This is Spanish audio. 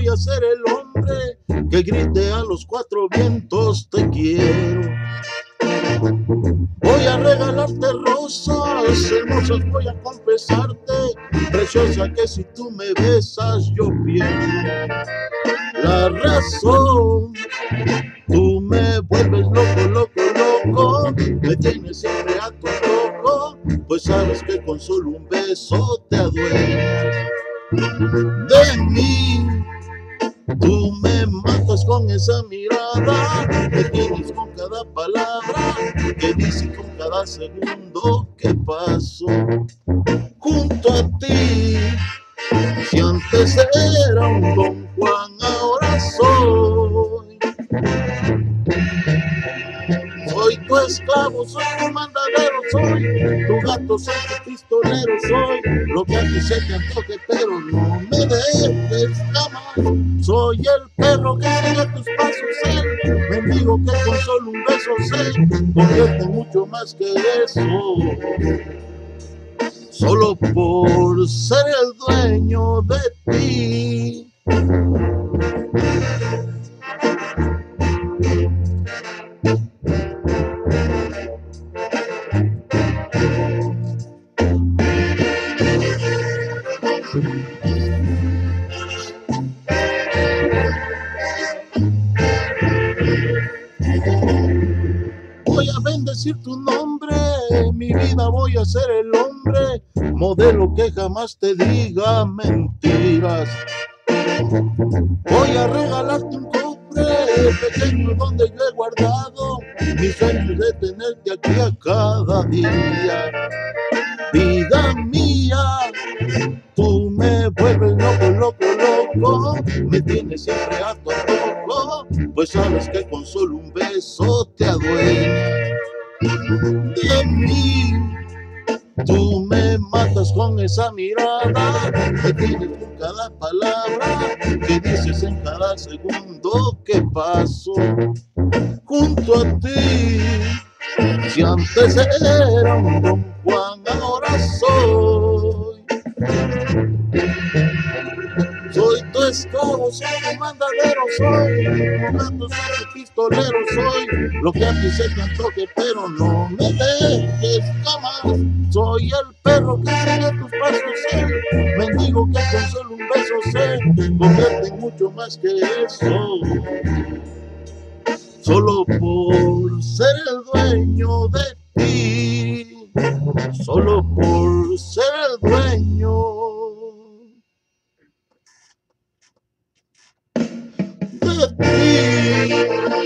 voy a ser el hombre que grite a los cuatro vientos te quiero. Voy a regalarte rosas hermosas, voy a confesarte, preciosa que si tú me besas yo pierdo la razón. Tú me vuelves loco, loco, loco, me tienes siempre a tu loco, pues sabes que con solo un beso te adueñas de mí. Tú me matas con esa mirada que tienes con cada palabra, que dices con cada segundo que paso junto a ti. Esclavo, soy tu mandadero, soy tu gato, soy tu pistolero, soy lo que a ti se te antoje, pero no me dejes jamás. Soy el perro que sigue tus pasos, el mendigo que con solo un beso se convierte mucho más que eso solo por ser el dueño de ti. A bendecir tu nombre, mi vida voy a ser el hombre, modelo que jamás te diga mentiras. Voy a regalarte un cofre pequeño donde yo he guardado mis sueños de tenerte aquí a cada día. Vida mía, tú me vuelves loco, loco, loco, me tienes siempre a antojo, pues sabes que con solo un beso te adueñas de mí. Tú me matas con esa mirada que tienes con cada palabra que dices en cada segundo que paso junto a ti. Si antes era un don Juan, ahora soy. Esclavo, soy tu mandadero, soy. Tu gato, soy pistolero, soy. Lo que a ti se te antoje, pero no me dejes jamás. Soy el perro que sigue tus pasos, el mendigo que con solo un beso se convierte mucho más que eso. Solo por ser el dueño de ti, solo por ser The be.